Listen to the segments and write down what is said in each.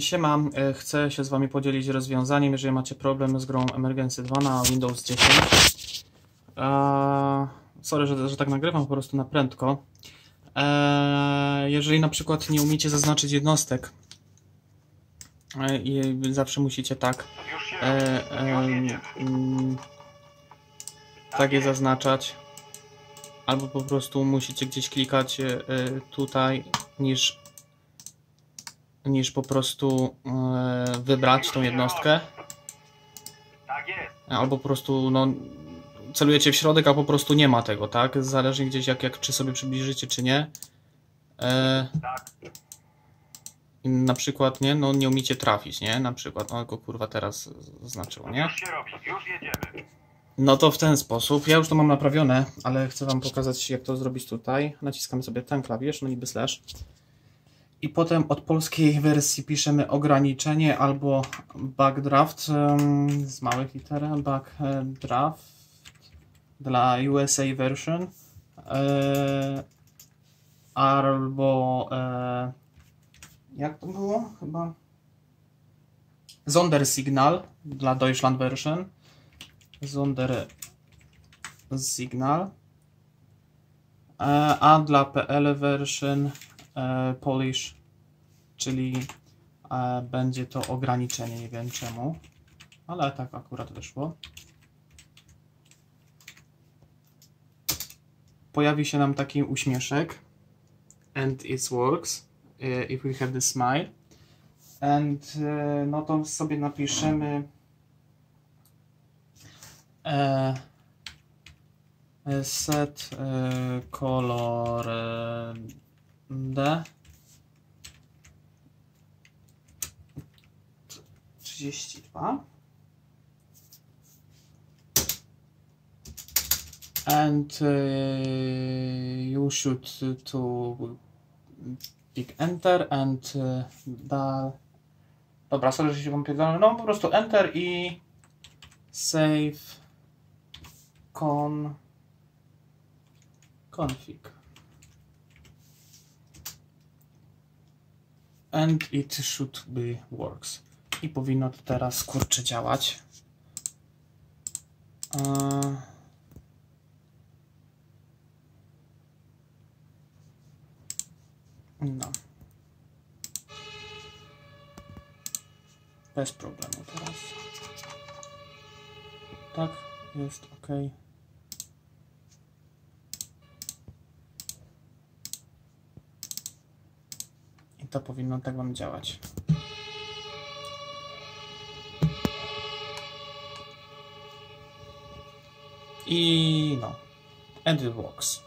Siema, e, chcę się z Wami podzielić rozwiązaniem, jeżeli macie problem z grą Emergency 2 na Windows 10. Eee, sorry, że, że tak nagrywam po prostu na prędko. Eee, jeżeli na przykład nie umiecie zaznaczyć jednostek e, i zawsze musicie tak e, mm, tak je zaznaczać, albo po prostu musicie gdzieś klikać tutaj niż niż po prostu e, wybrać tą jednostkę, Tak jest. albo po prostu no, celujecie w środek, a po prostu nie ma tego, tak? Zależnie gdzieś jak, jak czy sobie przybliżycie, czy nie. E, Tak. na przykład, nie, no nie umiecie trafić, nie? Na przykład, no go kurwa teraz zaznaczyło, nie? Już się robi, już jedziemy. No to w ten sposób. Ja już to mam naprawione, ale chcę Wam pokazać, jak to zrobić tutaj. Naciskamy sobie ten klawisz, no niby slash. I potem od polskiej wersji piszemy ograniczenie albo backdraft z małych liter. Backdraft dla USA version. E, albo e, jak to było? Chyba Sondersignal dla Deutschland version. Sondersignal. E, A dla PL version e, Polish, czyli e, będzie to ograniczenie, nie wiem czemu, ale tak akurat wyszło. Pojawi się nam taki uśmieszek and it works e, if we have the smile and e, no to sobie napiszemy e, e, set e, color e, D. 32 and uh, you should to pick enter and uh, da. Dobra, sorry, że się wam pierdolę. no po prostu enter i save con config and it should be works. I powinno to teraz kurczę działać. Eee, no. Bez problemu teraz. Tak jest ok to powinno tak wam działać I no, and it works.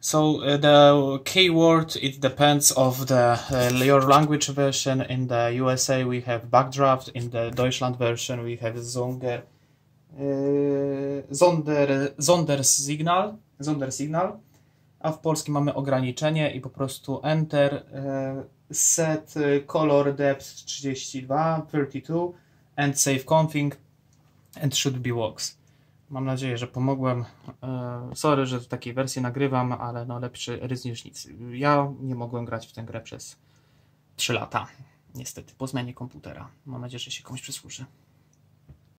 So uh, the keyword it depends of the uh, your language version. In the USA we have backdraft. In the Deutschland version we have Zonger, uh, Sonder, Sondersignal, Sondersignal. A w polskim mamy ograniczenie i po prostu enter uh, set uh, color depth 32, 32 and save config and should be works. Mam nadzieję, że pomogłem. E, Sorry, że w takiej wersji nagrywam, ale no lepszy rys niż nic. Ja nie mogłem grać w tę grę przez 3 lata. Niestety, po zmianie komputera. Mam nadzieję, że się komuś przysłuży.